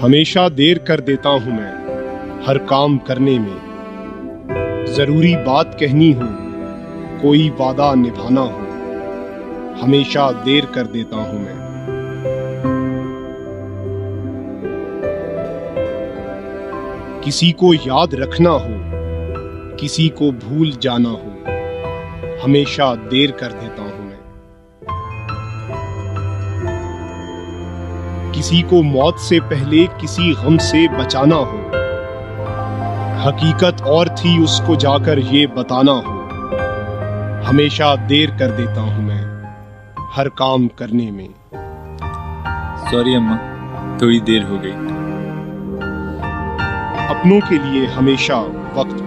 हमेशा देर कर देता हूँ मैं हर काम करने में। ज़रूरी बात कहनी हो, कोई वादा निभाना हो, हमेशा देर कर देता हूँ मैं। किसी को याद रखना हो, किसी को भूल जाना हो, हमेशा देर कर देता हूँ किसी को मौत से पहले किसी गम से बचाना हो। हकीकत और थी उसको जाकर ये बताना हो। हमेशा देर कर देता हूँ मैं हर काम करने में। सॉरी अम्मा थोड़ी देर हो गई। अपनों के लिए हमेशा वक्त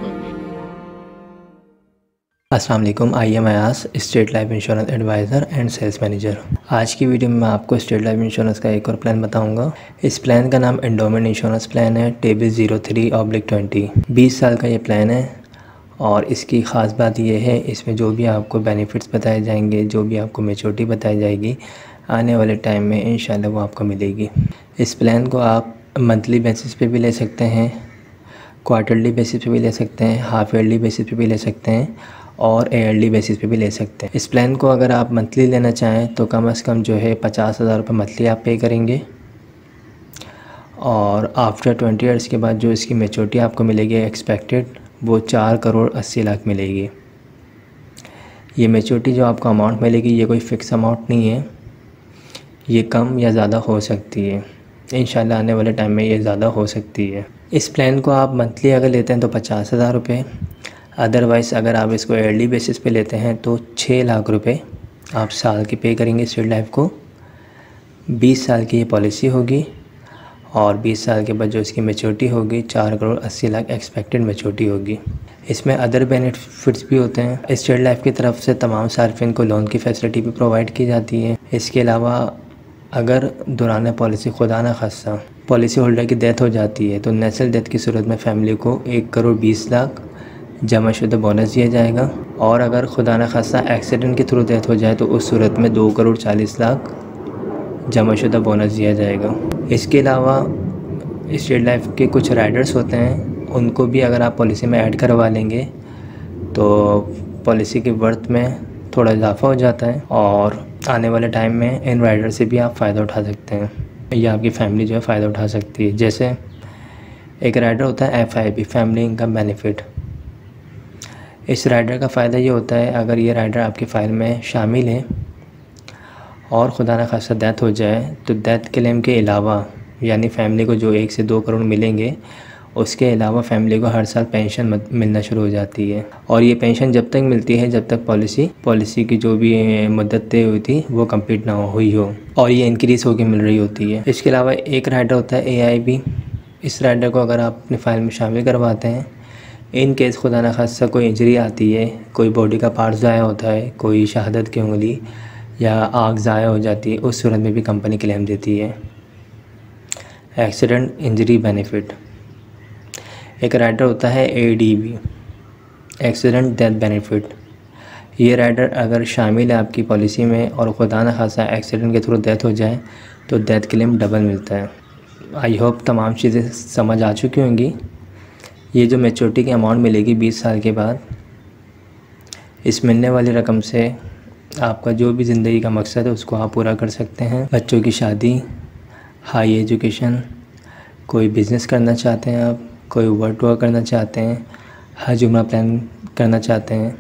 अस्सलाम वालेकुम I am Ayaz State Life Insurance advisor and sales manager आज की वीडियो में मैं आपको स्टेट लाइफ इंश्योरेंस का एक और प्लान बताऊँगा। इस प्लान का नाम एंडोमेंट इंश्योरेंस प्लान है, table zero three oblique twenty बीस साल का ये प्लान है और इसकी ख़ास बात यह है, इसमें जो भी आपको बेनिफिट्स बताए जाएँगे, जो भी आपको मेचोरिटी बताई जाएगी, आने वाले टाइम में इन वो आपको मिलेगी। इस प्लान को आप मंथली बेसिस पे भी ले सकते हैं क्वार्टरली बेसिस पे भी ले सकते हैं हाफ़ ईयरली बेसिस पे भी ले सकते हैं और एयरली बेसिस पे भी ले सकते हैं। इस प्लान को अगर आप मंथली लेना चाहें तो कम अज़ कम जो है पचास हज़ार रुपये मंथली आप पे करेंगे। और आफ्टर ट्वेंटी ईयर्स के बाद जो इसकी मेचोरिटी आपको मिलेगी एक्सपेक्टेड वो चार करोड़ अस्सी लाख मिलेगी। ये मेचोरिटी जो आपको अमाउंट मिलेगी, ये कोई फ़िक्स अमाउंट नहीं है। ये कम या ज़्यादा हो सकती है। इन आने वाले टाइम में ये ज़्यादा हो सकती है। इस प्लान को आप मंथली अगर लेते हैं तो पचास हज़ार रुपये। अदरवाइज़ अगर आप इसको एयरली बेसिस पे लेते हैं तो छः लाख रुपए आप साल की पे करेंगे स्टेट लाइफ को। 20 साल की ये पॉलिसी होगी और 20 साल के बाद जो इसकी मेचोरिटी होगी, चार करोड़ अस्सी लाख एक्सपेक्टेड मेचोरिटी होगी। इसमें अदर बेनिफिट्स भी होते हैं। स्टेट लाइफ की तरफ़ से तमाम सार्फिन को लोन की फैसिलिटी भी प्रोवाइड की जाती है। इसके अलावा, अगर दौरान पॉलिसी खुदा न खासा पॉलिसी होल्डर की डेथ हो जाती है तो नेचुरल डेथ की सूरत में फैमिली को एक करोड़ बीस लाख जमा शुदा बोनस दिया जाएगा। और अगर खुदा न खासा एक्सीडेंट के थ्रू डेथ हो जाए तो उस सूरत में दो करोड़ चालीस लाख जमा शुदा बोनस दिया जाएगा। इसके अलावा स्टेट लाइफ के कुछ राइडर्स होते हैं, उनको भी अगर आप पॉलिसी में ऐड करवा लेंगे तो पॉलिसी के वर्थ में थोड़ा इजाफा हो जाता है और आने वाले टाइम में इन राइडर से भी आप फ़ायदा उठा सकते हैं। या आपकी फैमिली जो है फ़ायदा उठा सकती है। जैसे एक राइडर होता है F I B family income benefit इस राइडर का फ़ायदा ये होता है, अगर ये राइडर आपकी फ़ाइल में शामिल है और खुदा न खासा डेथ हो जाए तो डेथ क्लेम के अलावा, यानी फैमिली को जो एक से दो करोड़ मिलेंगे, उसके अलावा फैमिली को हर साल पेंशन मिलना शुरू हो जाती है। और ये पेंशन जब तक मिलती है, जब तक पॉलिसी पॉलिसी की जो भी मुद्दत तय हुई थी, वो कंप्लीट ना हुई हो और ये इंक्रीज़ होकर मिल रही होती है। इसके अलावा एक राइडर होता है ए इस राइडर को अगर आप अपनी फ़ाइल में शामिल करवाते हैं इन केस खुदा न खासा कोई इंजरी आती है, कोई बॉडी का पार्ट ज़ाया होता है, कोई शहादत की उंगली या आग ज़ाया हो जाती है, उस सूरत में भी कंपनी क्लेम देती है। एक्सीडेंट इंजरी बेनिफिट एक राइडर होता है A D B accident death benefit ये राइडर अगर शामिल है आपकी पॉलिसी में और खुदा न खासा एक्सीडेंट के थ्रू डेथ हो जाए तो डेथ क्लेम डबल मिलता है। आई होप तमाम चीज़ें समझ आ चुकी होंगी। ये जो मेचोरिटी की अमाउंट मिलेगी बीस साल के बाद, इस मिलने वाली रकम से आपका जो भी ज़िंदगी का मकसद है, उसको आप पूरा कर सकते हैं। बच्चों की शादी हाई एजुकेशन कोई बिज़नेस करना चाहते हैं आप, कोई वर्क वर्क करना चाहते हैं, हज उम्र प्लान करना चाहते हैं,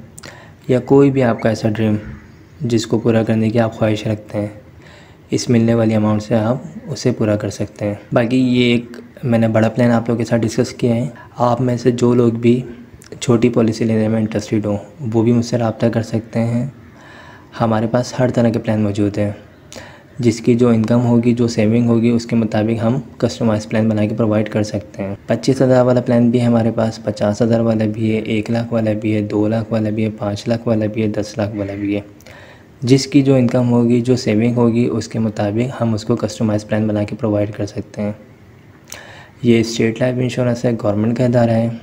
या कोई भी आपका ऐसा ड्रीम जिसको पूरा करने की आप ख्वाहिश रखते हैं, इस मिलने वाली अमाउंट से आप उसे पूरा कर सकते हैं। बाकी ये एक मैंने बड़ा प्लान आप लोगों के साथ डिस्कस किया है। आप में से जो लोग भी छोटी पॉलिसी लेने में इंटरेस्टेड हों, वो भी मुझसे रबता कर सकते हैं। हमारे पास हर तरह के प्लान मौजूद हैं। जिसकी जो इनकम होगी, जो सेविंग होगी, उसके मुताबिक हम कस्टमाइज प्लान बना के प्रोवाइड कर सकते हैं। पच्चीस हज़ार वाला प्लान भी है हमारे पास, पचास हज़ार वाला भी है, एक लाख वाला भी है, दो लाख वाला भी है, पाँच लाख वाला भी है, दस लाख वाला भी है। जिसकी जो इनकम होगी, जो सेविंग होगी, उसके मुताबिक हम उसको कस्टमाइज़ प्लान बना के प्रोवाइड कर सकते हैं। ये स्टेट लाइफ इंश्योरेंस है, गवर्नमेंट का इदारा है।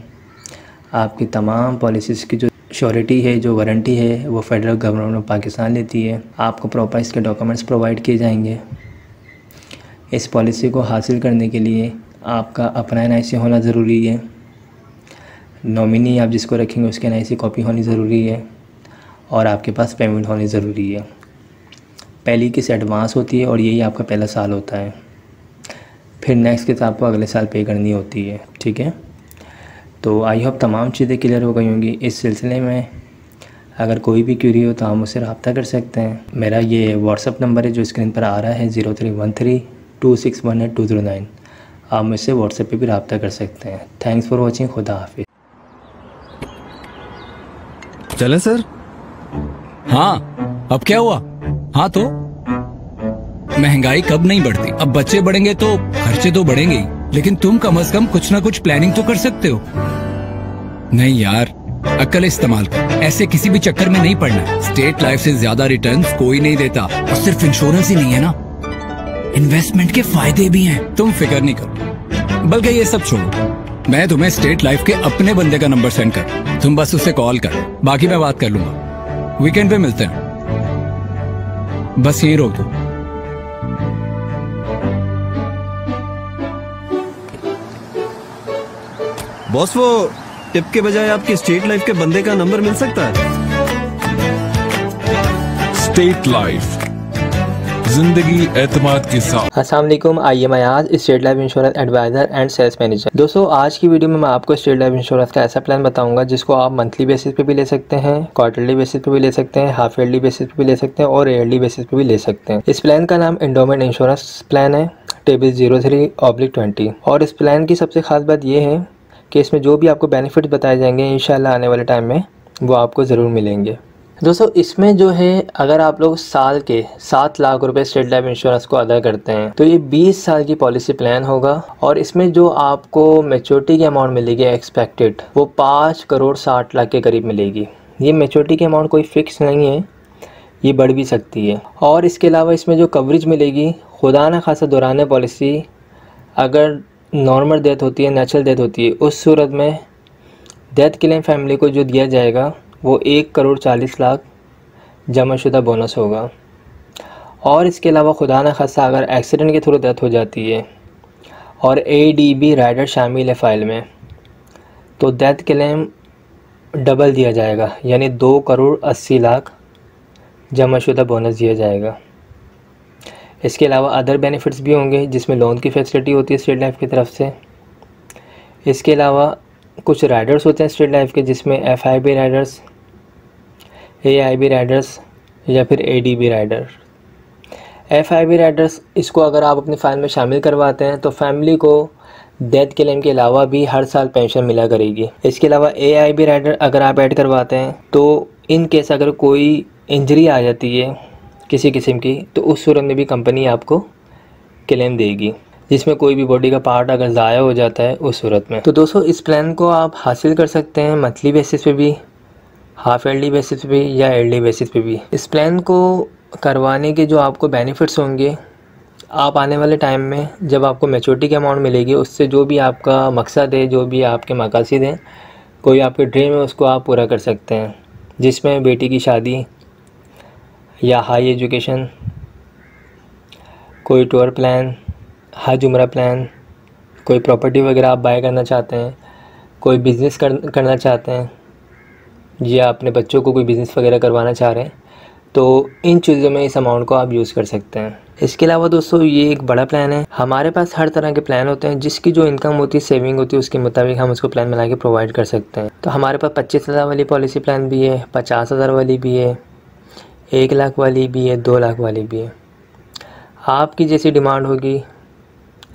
आपकी तमाम पॉलिसीज़ की जो श्योरिटी है, जो वारंटी है, वो फेडरल गवर्नमेंट ऑफ़ पाकिस्तान लेती है। आपको प्रॉपर इसके डॉक्यूमेंट्स प्रोवाइड किए जाएँगे। इस पॉलिसी को हासिल करने के लिए आपका अपना एन होना ज़रूरी है। नॉमिनी आप जिसको रखेंगे, उसके एन कॉपी होनी ज़रूरी है और आपके पास पेमेंट होनी ज़रूरी है। पहली किस एडवांस होती है और यही आपका पहला साल होता है। फिर नेक्स्ट किस्त आपको अगले साल पे करनी होती है, ठीक है? तो आई होप तमाम चीज़ें क्लियर हो गई होंगी। इस सिलसिले में अगर कोई भी क्यूरी हो तो आप मुझसे रबता कर सकते हैं। मेरा ये व्हाट्सअप नंबर है, जो स्क्रीन पर आ रहा है zero three one three two six one eight two zero nine आप मुझसे व्हाट्सएप पे भी रबता कर सकते हैं। थैंक्स फॉर वॉचिंग खुदा हाफि चले सर? हाँ अब क्या हुआ? हाँ तो? महँगाई कब नहीं बढ़ती? अब बच्चे बढ़ेंगे तो खर्चे तो बढ़ेंगे ही लेकिन तुम कम अज कम कुछ ना कुछ प्लानिंग तो कर सकते हो। नहीं यार अक्ल इस्तेमाल कर ऐसे किसी भी चक्कर में नहीं पड़ना। स्टेट लाइफ से ज़्यादा रिटर्न कोई नहीं देता। और सिर्फ़ इंश्योरेंस ही नहीं है ना? इन्वेस्टमेंट के फ़ायदे भी हैं। तुम फ़िक्र नहीं करो। बल्कि ये सब छोड़ो। मैं तुम्हें स्टेट लाइफ के अपने बंदे का नंबर सेंड कर। तुम बस उससे कॉल कर। बाकी मैं बात कर लूँगा। वीकेंड पे मिलते हैं। बस यही रोक दो। बॉस वो टिप के बजाय आपके स्टेट लाइफ के बंदे का नंबर मिल सकता है? State Life. ज़िंदगी एतमाद के साथ। अस्सलाम वालेकुम आई एम आज State Life Insurance advisor and sales manager. दोस्तों आज की वीडियो में मैं आपको स्टेट लाइफ इंश्योरेंस का ऐसा प्लान बताऊँगा जिसको आप मंथली बेसिस पे भी ले सकते हैं क्वार्टरली बेसिस पे भी ले सकते हैं हाफ़ ईयरली बेसिस पे भी ले सकते हैं और ईयरली बेसिस पे भी ले सकते हैं। इस प्लान का नाम इंडोमेंट इंश्योरेंस प्लान है table zero three oblique twenty और इस प्लान की सबसे खास बात यह है कि इसमें जो भी आपको बेनिफिट बताए जाएँगे इन आने वाले टाइम में, वो आपको ज़रूर मिलेंगे। दोस्तों, इसमें जो है, अगर आप लोग साल के सात लाख रुपए स्टेट लाइफ इंश्योरेंस को अदा करते हैं तो ये बीस साल की पॉलिसी प्लान होगा और इसमें जो आपको मेचोरिटी की अमाउंट मिलेगी एक्सपेक्टेड वो पाँच करोड़ साठ लाख के करीब मिलेगी। ये मेचोरिटी की अमाउंट कोई फिक्स नहीं है, ये बढ़ भी सकती है। और इसके अलावा इसमें जो कवरेज मिलेगी, खुदा न खासा दौरान पॉलिसी अगर नॉर्मल डेथ होती है नेचुरल डेथ होती है, उस सूरत में डेथ क्लेम फैमिली को जो दिया जाएगा, वो एक करोड़ चालीस लाख जमाशुदा बोनस होगा। और इसके अलावा खुदा न खासा अगर एक्सीडेंट के थ्रू डेथ हो जाती है और ए डी बी राइडर शामिल है फ़ाइल में तो डेथ क्लेम डबल दिया जाएगा, यानी दो करोड़ अस्सी लाख जमा शुदा बोनस दिया जाएगा। इसके अलावा अदर बेनिफिट्स भी होंगे, जिसमें लोन की फैसिलिटी होती है स्टेट लाइफ की तरफ़ से। इसके अलावा कुछ राइडर्स होते हैं स्टेट लाइफ के, जिसमें F I B riders A I B riders या फिर A D B rider F I B riders इसको अगर आप अपनी फ़ाइल में शामिल करवाते हैं तो फैमिली को डेथ क्लेम के अलावा भी हर साल पेंशन मिला करेगी। इसके अलावा ए आई बी राइडर अगर आप ऐड करवाते हैं तो इन केस अगर कोई इंजरी आ जाती है किसी किस्म की तो उस सूरत में भी कंपनी आपको क्लेम देगी, जिसमें कोई भी बॉडी का पार्ट अगर ज़ाया हो जाता है उस सूरत में। तो दोस्तों, इस प्लान को आप हासिल कर सकते हैं मंथली बेसिस पे भी हाफ़ एयरली बेसिस पे भी या एयरली बेसिस पे भी। इस प्लान को करवाने के जो आपको बेनिफिट्स होंगे, आप आने वाले टाइम में जब आपको मेचोरिटी के अमाउंट मिलेगी, उससे जो भी आपका मकसद है, जो भी आपके मकासद हैं, कोई आपके ड्रीम है, उसको आप पूरा कर सकते हैं, जिसमें बेटी की शादी या हाई एजुकेशन कोई टूर प्लान हज उम्र प्लान कोई प्रॉपर्टी वगैरह आप बाय करना चाहते हैं कोई बिज़नेस कर, करना चाहते हैं या अपने बच्चों को कोई बिज़नेस वगैरह करवाना चाह रहे हैं तो इन चीज़ों में इस अमाउंट को आप यूज़ कर सकते हैं। इसके अलावा दोस्तों ये एक बड़ा प्लान है। हमारे पास हर तरह के प्लान होते हैं जिसकी जो इनकम होती है सेविंग होती है उसके मुताबिक हम उसको प्लान बना के प्रोवाइड कर सकते हैं। तो हमारे पास पच्चीस हज़ार वाली पॉलिसी प्लान भी है पचास हज़ार वाली भी है एक लाख वाली भी है, दो लाख वाली भी है। आपकी जैसी डिमांड होगी,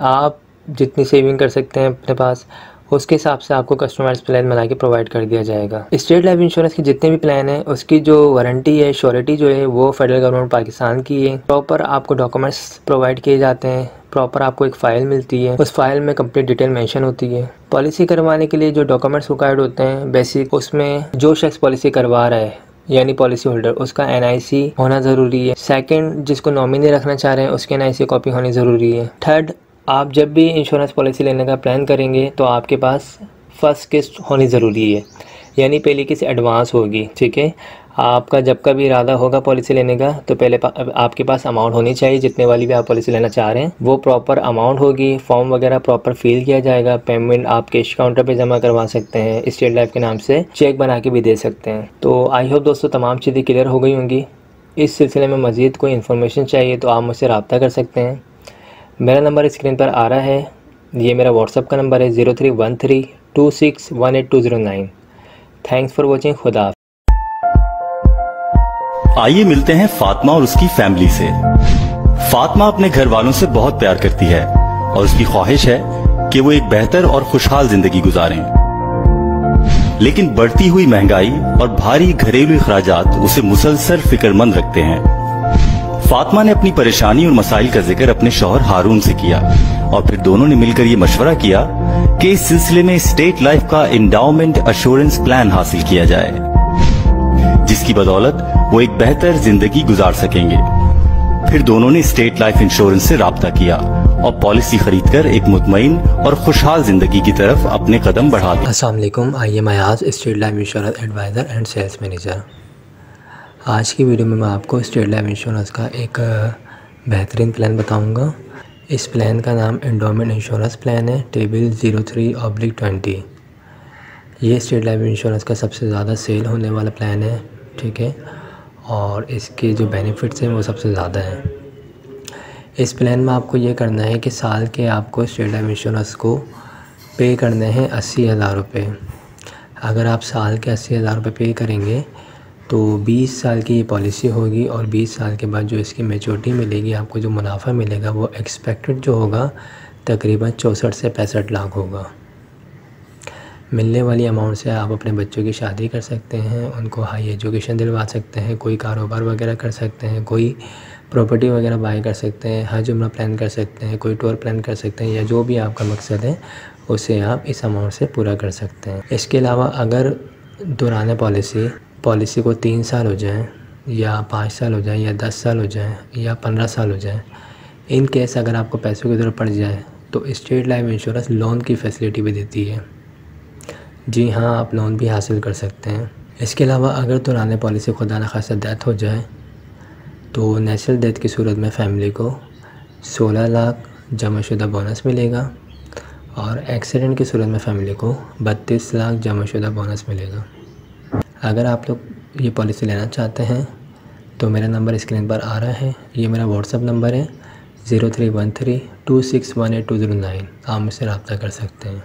आप जितनी सेविंग कर सकते हैं अपने पास, उसके हिसाब से आपको कस्टमाइज प्लान बना के प्रोवाइड कर दिया जाएगा। स्टेट लाइफ इंश्योरेंस के जितने भी प्लान हैं, उसकी जो वारंटी है श्योरिटी जो है, वो फेडरल गवर्नमेंट पाकिस्तान की है। प्रॉपर आपको डॉक्यूमेंट्स प्रोवाइड किए जाते हैं प्रॉपर आपको एक फ़ाइल मिलती है, उस फ़ाइल में कंप्लीट डिटेल मेंशन होती है। पॉलिसी करवाने के लिए जो डॉक्यूमेंट्स रिक्वायर्ड होते हैं बेसिक उसमें जो शख्स पॉलिसी करवा रहा है यानी पॉलिसी होल्डर उसका एनआईसी होना ज़रूरी है। सेकंड जिसको नॉमिनी रखना चाह रहे हैं, उसकी एन कॉपी होनी ज़रूरी है। थर्ड आप जब भी इंश्योरेंस पॉलिसी लेने का प्लान करेंगे तो आपके पास फ़र्स्ट किस्त होनी ज़रूरी है। यानी पहली किस्त एडवांस होगी, ठीक है? आपका जब का भी इरादा होगा पॉलिसी लेने का तो पहले पा, आपके पास अमाउंट होनी चाहिए जितने वाली भी आप पॉलिसी लेना चाह रहे हैं। वो प्रॉपर अमाउंट होगी फॉर्म वगैरह प्रॉपर फिल किया जाएगा पेमेंट आप कैश काउंटर पे जमा करवा सकते हैं स्टेट लाइफ के नाम से चेक बना के भी दे सकते हैं। तो आई होप दोस्तों तमाम चीज़ें क्लियर हो गई होंगी। इस सिलसिले में मज़ीद कोई इन्फॉर्मेशन चाहिए तो आप मुझसे रबता कर सकते हैं। मेरा नंबर स्क्रीन पर आ रहा है। ये मेरा व्हाट्सअप का नंबर है zero three one three two six one eight two zero nine thanks for watching खुदा आइए मिलते हैं फातिमा और उसकी फैमिली से। फातिमा अपने घर वालों से बहुत प्यार करती है और उसकी ख्वाहिश है कि वो एक बेहतर और खुशहाल ज़िंदगी गुजारें। लेकिन बढ़ती हुई महँगाई और भारी घरेलू अखराज उसे मुसलसल फिक्रमंद रखते हैं। फातिमा ने अपनी परेशानी और मसाइल का ज़िक्र अपने शोहर हारून से किया और फिर दोनों ने मिलकर ये मशवरा किया कि इस सिलसिले में स्टेट लाइफ का इंडाउमेंट अश्योरेंस प्लान हासिल किया जाए, जिसकी बदौलत वो एक बेहतर ज़िंदगी गुजार सकेंगे। फिर दोनों ने स्टेट लाइफ इंश्योरेंस से रबता किया और पॉलिसी खरीदकर एक मुतमिन और खुशहाल ज़िंदगी की तरफ़ अपने कदम बढ़ा दिए। Aslam I am Ayaz State Life Insurance advisor and sales manager. आज की वीडियो में मैं आपको स्टेट लाइफ इंश्योरेंस का एक बेहतरीन प्लान बताऊँगा। इस प्लान का नाम एंडोमेंट इंश्योरेंस प्लान है, table zero three oblique twenty. ये स्टेट लाइफ इंश्योरेंस का सबसे ज़्यादा सेल होने वाला प्लान है, ठीक है? और इसके जो बेनिफिट्स हैं वो सबसे ज़्यादा हैं। इस प्लान में आपको ये करना है कि साल के आपको स्टेट लाइफ इंश्योरेंस को पे करने हैं अस्सी हज़ार रुपये अगर आप साल के अस्सी हज़ार रुपये पे करेंगे तो 20 साल की ये पॉलिसी होगी और 20 साल के बाद जो इसकी मेचोरिटी मिलेगी, आपको जो मुनाफा मिलेगा, वो एक्सपेक्टेड जो होगा, तकरीबन चौंसठ से पैंसठ लाख होगा। मिलने वाली अमाउंट से आप अपने बच्चों की शादी कर सकते हैं, उनको हाई एजुकेशन दिलवा सकते हैं, कोई कारोबार वगैरह कर सकते हैं, कोई प्रॉपर्टी वगैरह बाई कर सकते हैं, हर जुमला प्लान कर सकते हैं, कोई टूर प्लान कर सकते हैं, या जो भी आपका मकसद है, उसे आप इस अमाउंट से पूरा कर सकते हैं। इसके अलावा अगर दौरान पॉलिसी पॉलिसी को तीन साल हो जाए, या पाँच साल हो जाए, या दस साल हो जाए, या पंद्रह साल हो जाए, इन केस अगर आपको पैसों की ज़रूरत पड़ जाए तो स्टेट लाइफ इंश्योरेंस लोन की फैसिलिटी भी देती है। जी हाँ आप लोन भी हासिल कर सकते हैं। इसके अलावा अगर दौरान पॉलिसी खुदा न खासा डेथ हो जाए तो नेचुरल डेथ की सूरत में फ़ैमिली को 16 लाख जमा शुदा बोनस मिलेगा और एक्सीडेंट की सूरत में फ़ैमिली को 32 लाख जमा शुदा बोनस मिलेगा। अगर आप लोग ये पॉलिसी लेना चाहते हैं तो मेरा नंबर स्क्रीन पर आ रहा है। ये मेरा व्हाट्सअप नंबर है zero three one three two six one eight two zero nine आप मुझसे रबता कर सकते हैं।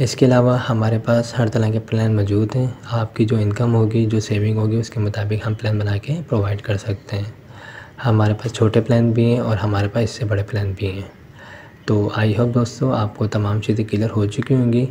इसके अलावा हमारे पास हर तरह के प्लान मौजूद हैं। आपकी जो इनकम होगी, जो सेविंग होगी, उसके मुताबिक हम प्लान बना के प्रोवाइड कर सकते हैं। हमारे पास छोटे प्लान भी हैं और हमारे पास इससे बड़े प्लान भी हैं। तो आई होप दोस्तों आपको तमाम चीज़ें क्लियर हो चुकी होंगी।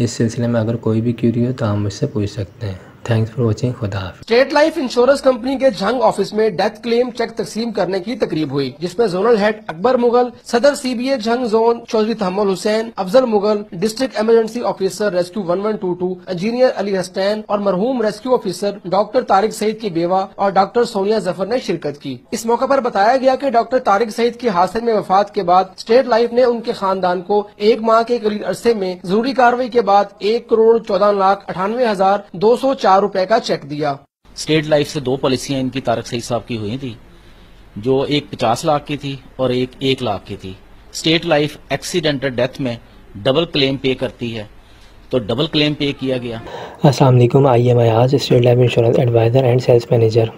इस सिलसिले में अगर कोई भी क्यूरी हो तो आप मुझसे पूछ सकते हैं। थैंक्स फॉर वॉचिंग खुदा स्टेट लाइफ इंश्योरेंस कंपनी के जंग ऑफ़िस में डेथ क्लेम चेक तकसीम करने की तकरीब हुई, जिसमें जोनल हेड अकबर मुगल सदर CBA Jhang zone Chaudhry Tahmul Hussain Afzal Mughal district emergency officer rescue one one two two engineer Ali हस्टैन और मरहूम rescue officer doctor Tariq Saeed की बेवा और डॉक्टर सोनिया ज़फ़र ने शिरकत की। इस मौके आरोप बताया गया की डॉक्टर तारिक सईद की हादसे में वफात के बाद स्टेट लाइफ ने उनके खानदान को एक माह के करीब अरसे में ज़रूरी कार्रवाई के बाद एक करोड़ चौदह लाख अठानवे हज़ार दो सौ चार रूपए का चेक दिया। स्टेट लाइफ से दो पॉलिसियाँ इनकी तारक सईद साहब की हुई थी जो एक पचास लाख की थी और एक एक लाख की थी। स्टेट लाइफ एक्सीडेंटल डेथ में डबल क्लेम पे करती है तो डबल क्लेम पे किया गया। असलम आई एम आज State Life Insurance advisor and sales manager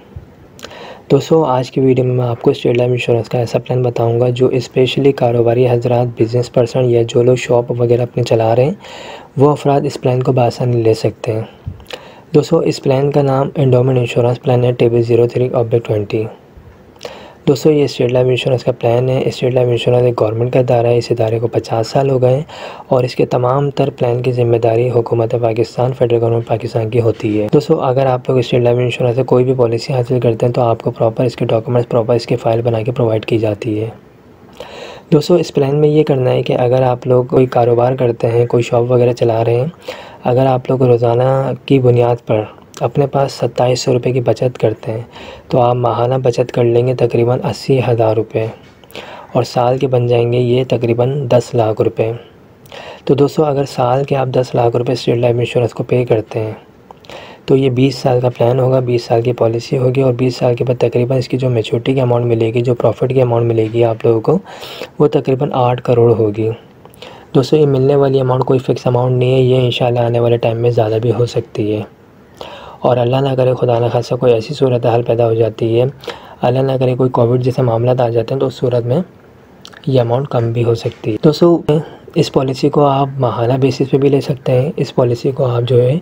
दोस्तों आज की वीडियो में मैं आपको स्टेट लाइफ इंश्योरेंस का ऐसा प्लान बताऊँगा जो स्पेशली कारोबारी हजरात बिज़नेस पर्सन या जो लोग शॉप वगैरह अपने चला रहे हैं वो अफराद इस प्लान को बासानी ले सकते हैं। दोस्तों, इस प्लान का नाम एंडोमेंट इंश्योरेंस प्लान है table zero three oblique twenty दोस्तों, ये स्टेट लाइफ इंश्योरेंस का प्लान है। स्टेट लाइफ इंश्योरेंस एक गवर्नमेंट का इदारा है। इस इदारे को 50 साल हो गए और इसके तमाम तर प्लान की ज़िम्मेदारी हुकूमत पाकिस्तान फेडरल गवर्नमेंट पाकिस्तान की होती है। दोस्तों, अगर आप लोग स्टेट लाइफ इंश्योरेंस से कोई भी पॉलिसी हासिल करते हैं तो आपको प्रॉपर इसके डॉक्यूमेंट्स प्रॉपर इसकी फ़ाइल बना के प्रोवाइड की जाती है। दोस्तों, इस प्लान में ये करना है कि अगर आप लोग कोई कारोबार करते हैं, कोई शॉप वगैरह चला रहे हैं, अगर आप लोग रोज़ाना की बुनियाद पर अपने पास सत्ताईस सौ रुपये की बचत करते हैं तो आप माहाना बचत कर लेंगे तकरीबन अस्सी हज़ार रुपये और साल के बन जाएँगे ये तकरीबन दस लाख रुपये तो दोस्तों, अगर साल के आप दस लाख रुपये स्टेट लाइफ इंश्योरेंस को पे करते हैं तो ये 20 साल का प्लान होगा 20 साल की पॉलिसी होगी और 20 साल के बाद तकरीबन इसकी जो मेचोरिटी की अमाउंट मिलेगी, जो प्रॉफिट की अमाउंट मिलेगी आप लोगों को, वो तकरीबन आठ करोड़ होगी। दोस्तों, ये मिलने वाली अमाउंट कोई फ़िक्स अमाउंट नहीं है, ये इंशाल्लाह आने वाले टाइम में ज़्यादा भी हो सकती है। और अल्लाह ना करे, खुदा न खासा कोई ऐसी सूरत हाल पैदा हो जाती है, अल्लाह ना करे कोई कोविड जैसे मामला आ जाते हैं तो उस सूरत में ये अमाउंट कम भी हो सकती है। दोस्तों, इस पॉलिसी को आप माहाना बेसिस पे भी ले सकते हैं, इस पॉलिसी को आप जो है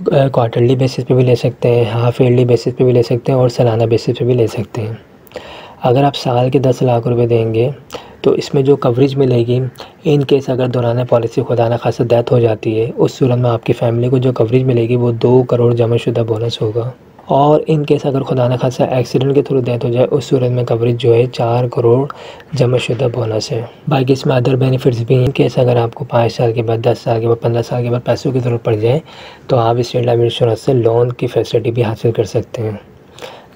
क्वार्टरली बेसिस पे भी ले सकते हैं हाफ़ ईयरली बेसिस पे भी ले सकते हैं और सालाना बेसिस पे भी ले सकते हैं। अगर आप साल के दस लाख रुपए देंगे तो इसमें जो कवरेज मिलेगी इन केस अगर दौरान पॉलिसी खुदा न खासा डेथ हो जाती है, उस सूरत में आपकी फ़ैमिली को जो कवरेज मिलेगी, वो दो करोड़ जमाशुदा बोनस होगा। और इन केस अगर खुदा न खासा एक्सीडेंट के थ्रू डेथ हो जाए, उस सूरत में कवरेज जो है चार करोड़ जमा शुदा बोनस है। बाकी इसमें अदर बेनिफिट्स भी हैं। केस अगर आपको पाँच साल के बाद, दस साल के बाद, पंद्रह साल के बाद पैसों की ज़रूरत पड़ जाए तो आप स्टेट लाइफ इंश्योरेंस से लोन की फैसिलिटी भी हासिल कर सकते हैं।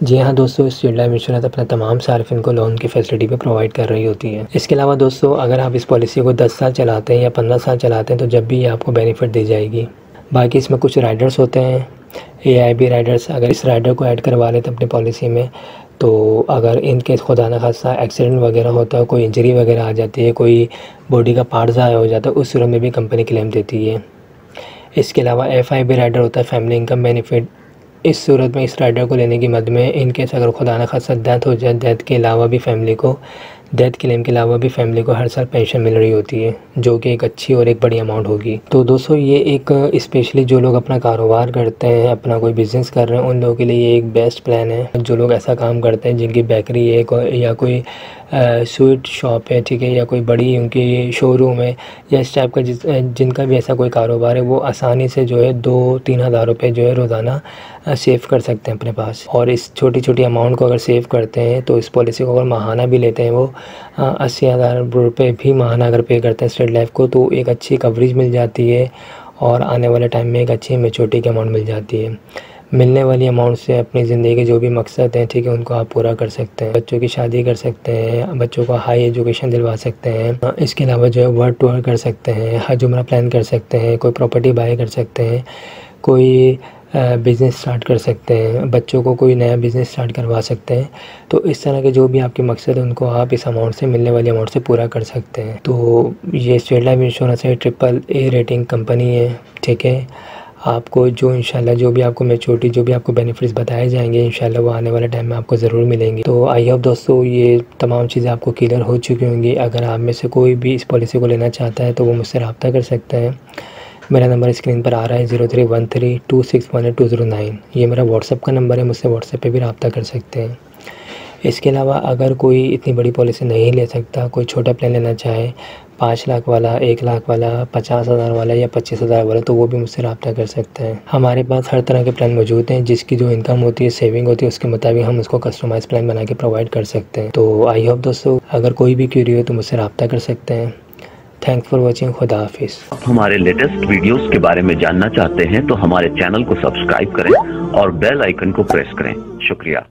जी हाँ दोस्तों स्टेट लाइफ इंश्योरेंस अपने तमाम सार्फिन को लोन की फैसिलिटी भी प्रोवाइड कर रही होती है। इसके अलावा दोस्तों, अगर आप इस पॉलिसी को 10 साल चलाते हैं या 15 साल चलाते हैं तो जब भी ये आपको बेनिफिट दी जाएगी। बाकी इसमें कुछ राइडर्स होते हैं। ए आई बी राइडर्स अगर इस राइडर को ऐड करवा लेते अपनी पॉलिसी में तो अगर इन केस खुदा न खासा एक्सीडेंट वगैरह होता है, कोई इंजरी वगैरह आ जाती है, कोई बॉडी का पार्ट ज़ाया हो जाता है, उस सूरत में भी कंपनी क्लेम देती है। इसके अलावा एफ़ आई बी राइडर होता है फैमिली इनकम बेनिफिट इस सूरत में इस राइडर को लेने की मद में इन केस अगर खुदा न खासा डेथ हो जाए डेथ के अलावा भी फैमिली को डेथ क्लेम के अलावा भी फैमिली को हर साल पेंशन मिल रही होती है, जो कि एक अच्छी और एक बड़ी अमाउंट होगी। तो दोस्तों, ये एक स्पेशली जो लोग अपना कारोबार करते हैं, अपना कोई बिज़नेस कर रहे हैं, उन लोगों के लिए ये एक बेस्ट प्लान है। जो लोग ऐसा काम करते हैं, जिनकी बेकरी है या कोई स्वीट शॉप है, ठीक है, या कोई बड़ी उनकी शोरूम है, या इस टाइप का जिस, जिनका भी ऐसा कोई कारोबार है, वो आसानी से जो है दो, तीन हज़ार रुपये जो है रोज़ाना सेव कर सकते हैं अपने पास। और इस छोटी छोटी अमाउंट को अगर सेव करते हैं तो इस पॉलिसी को अगर महाना भी लेते हैं वो अस्सी हज़ार रुपये भी महाना अगर पे करते हैं स्टेट लाइफ को तो एक अच्छी कवरेज मिल जाती है और आने वाले टाइम में एक अच्छी मेचोरिटी की अमाउंट मिल जाती है। मिलने वाली अमाउंट से अपनी ज़िंदगी के जो भी मकसद हैं, ठीक है, उनको आप पूरा कर सकते हैं। बच्चों की शादी कर सकते हैं, बच्चों को हाई एजुकेशन दिलवा सकते हैं इसके अलावा जो है वर्क टूर कर सकते हैं हज उम्र प्लान कर सकते हैं, कोई प्रॉपर्टी बाई कर सकते हैं, कोई बिज़नेस स्टार्ट कर सकते हैं, बच्चों को कोई नया बिज़नेस स्टार्ट करवा सकते हैं। तो इस तरह के जो भी आपके मकसद है, उनको आप इस अमाउंट से, मिलने वाली अमाउंट से पूरा कर सकते हैं। तो ये स्टेट लाइफ इंश्योरेंस है ट्रिपल ए रेटिंग कंपनी है, ठीक है? आपको जो इंशाल्लाह जो भी आपको मेचोरिटी जो भी आपको बेनिफिट्स बताए जाएँगे, इंशाल्लाह वो आने वाले टाइम में आपको ज़रूर मिलेंगे। तो आई होप दोस्तों ये तमाम चीज़ें आपको क्लियर हो चुकी होंगी। अगर आप में से कोई भी इस पॉलिसी को लेना चाहता है तो वो मुझसे रब्ता कर सकते हैं। मेरा नंबर स्क्रीन पर आ रहा है zero three one three two six one eight two zero nine. ये मेरा व्हाट्सअप का नंबर है, मुझसे व्हाट्सएप पे भी रब्ता कर सकते हैं। इसके अलावा अगर कोई इतनी बड़ी पॉलिसी नहीं ले सकता, कोई छोटा प्लान लेना चाहे, पाँच लाख वाला, एक लाख वाला, पचास हज़ार वाला या पच्चीस हज़ार वाला तो वो भी मुझसे रब्ता कर सकते हैं। हमारे पास हर तरह के प्लान मौजूद हैं, जिसकी जो इनकम होती है, सेविंग होती है, उसके मुताबिक हम उसको कस्टमाइज प्लान बना के प्रोवाइड कर सकते हैं। तो आई होप दोस्तों, अगर कोई भी क्यूरी हो तो मुझसे रब्ता कर सकते हैं। थैंक्स फॉर वॉचिंग खुदा हाफिज़ हमारे लेटेस्ट वीडियो के बारे में जानना चाहते हैं तो हमारे चैनल को सब्सक्राइब करें और बेल आइकन को प्रेस करें। शुक्रिया।